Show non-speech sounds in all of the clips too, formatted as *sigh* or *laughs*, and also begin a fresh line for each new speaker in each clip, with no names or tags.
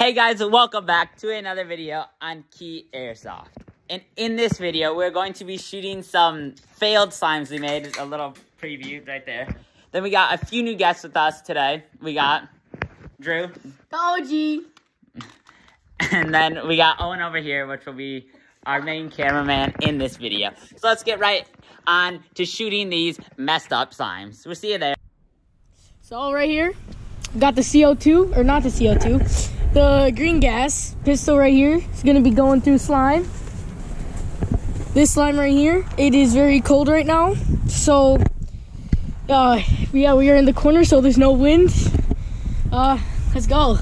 Hey guys, welcome back to another video on KEI Airsoft. And in this video, we're going to be shooting some failed slimes we made. A little preview right there. Then we got a few new guests with us today. We got Drew.
The *laughs* OG.
And then we got Owen over here, which will be our main cameraman in this video. So let's get right on to shooting these messed up slimes. We'll see you there.
So right here, got the CO2, or not the CO2, the green gas pistol right here is gonna be going through slime. This slime right here, it is very cold right now. So, uh, yeah, we are in the corner, so there's no wind. Uh, let's go. All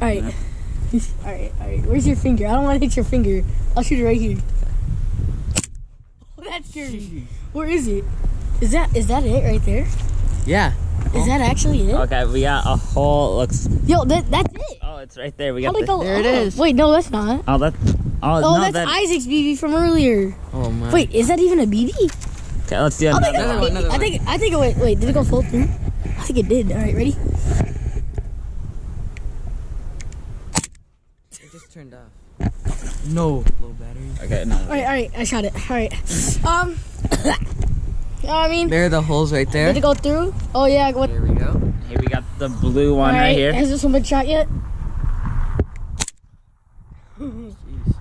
*laughs* right. All right, all right. Where's your finger? I don't want to hit your finger. I'll shoot it right here. Oh, *laughs* that's scary. Where is it? Is that is that it right there?
Yeah.
Is that actually it?
Okay, we got a whole, looks,
Yo, that that's it.
oh, it's right there. We got the,
cow-
There it
oh,
is.
Wait, no, that's not.
oh, that, oh,
Oh,
no,
that's
that,
Isaac's BB from earlier.
Oh my.
Wait, is that even a BB?
okay, let's do
I think,
another
that's
Another one,
I think I think it went. Wait, did it go full through? I think it did. All right, ready?
It just turned off. No. Low battery.
Okay, no.
All right, all right. I shot it. All right. Um. *coughs* *coughs* *coughs* I mean,
There are the holes right there.
did it go through? Oh yeah. What?
There we go.
Here we got the blue one right, here.
Has this one been shot yet? *laughs*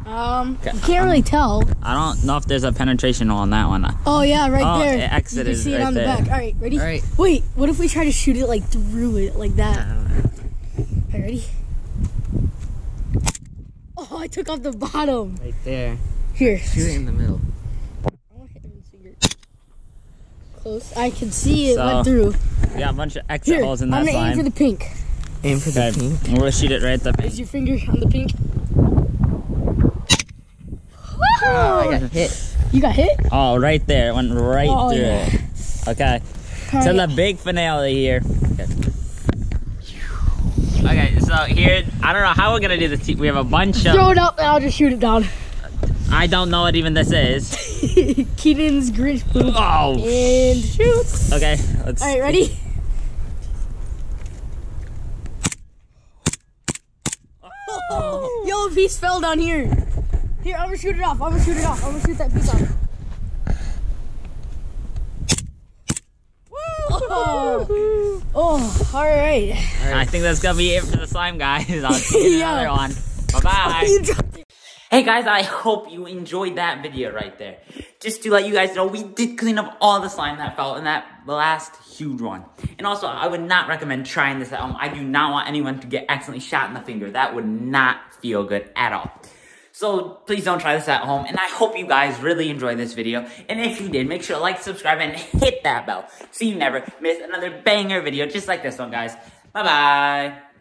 Um, you can't really tell.
I don't know if there's a penetration hole on that one.
Oh yeah, right
Oh,
there.
it exited
You can see it
right
on the
there.
back. All right, ready?
All right.
Wait, what if we try to shoot it like through it, like that? All right, ready? Oh, I took off the bottom.
Right there.
Here.
Shoot it in the middle.
I wanna hit him in the finger. Close. I can see it
So,
went through.
We got a bunch of exit
Here,
holes in that
I'm
that
gonna aim for the pink.
Aim for
Okay,
the pink.
and we'll shoot it right at the pink.
Is your finger on the pink?
Oh, I got hit.
You got hit?
Oh, right there. It went right
Oh,
through
yeah.
it. Okay.
All
So
right.
the big finale here. Okay. Okay, so here, I don't know how we're gonna do this. We have a bunch of...
Throw it up and I'll just shoot it down.
I don't know what even this is. *laughs*
Keaton's Grinch poop.
Oh,
And shoot.
okay, let's.
All right, ready? Oh. *laughs* Yo, a piece fell down here. Here, I'm gonna shoot it off. I'm gonna shoot it off. I'm gonna shoot that piece off. *laughs* Oh, oh all right.
I think that's gonna be it for the slime, guys. I'll see you in
Yeah.
another one. Bye bye. Hey guys, I hope you enjoyed that video right there. Just to let you guys know, we did clean up all the slime that fell in that last huge one. And also, I would not recommend trying this at home. I do not want anyone to get accidentally shot in the finger. That would not feel good at all. So please don't try this at home. And I hope you guys really enjoyed this video. And if you did, make sure to like, subscribe, and hit that bell so you never miss another banger video just like this one, guys. Bye-bye.